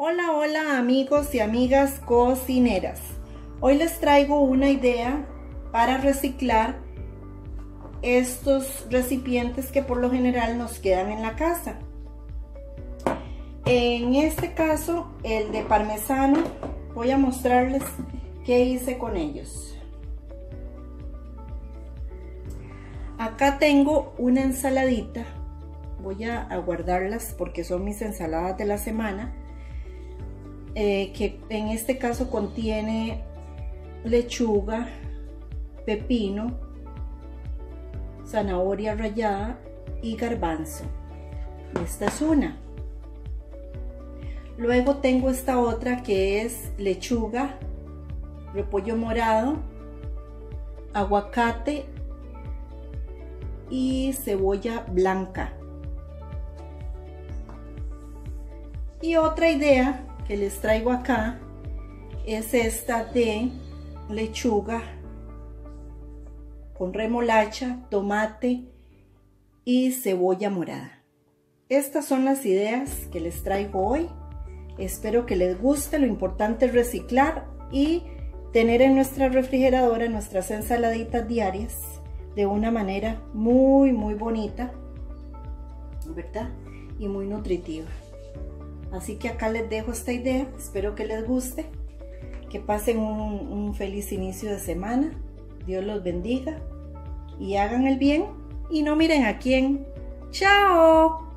Hola, hola amigos y amigas cocineras. Hoy les traigo una idea para reciclar estos recipientes que por lo general nos quedan en la casa. En este caso, el de parmesano, voy a mostrarles qué hice con ellos. Acá tengo una ensaladita, voy a, guardarlas porque son mis ensaladas de la semana eh, que en este caso contiene lechuga, pepino, zanahoria rallada y garbanzo. Esta es una. Luego tengo esta otra que es lechuga, repollo morado, aguacate y cebolla blanca. Y otra idea que les traigo acá es esta de lechuga con remolacha, tomate y cebolla morada. Estas son las ideas que les traigo hoy. Espero que les guste. Lo importante es reciclar y tener en nuestra refrigeradora nuestras ensaladitas diarias de una manera muy, muy bonita, ¿verdad? Y muy nutritiva. Así que acá les dejo esta idea, espero que les guste, que pasen un, feliz inicio de semana, Dios los bendiga y hagan el bien y no miren a quién. ¡Chao!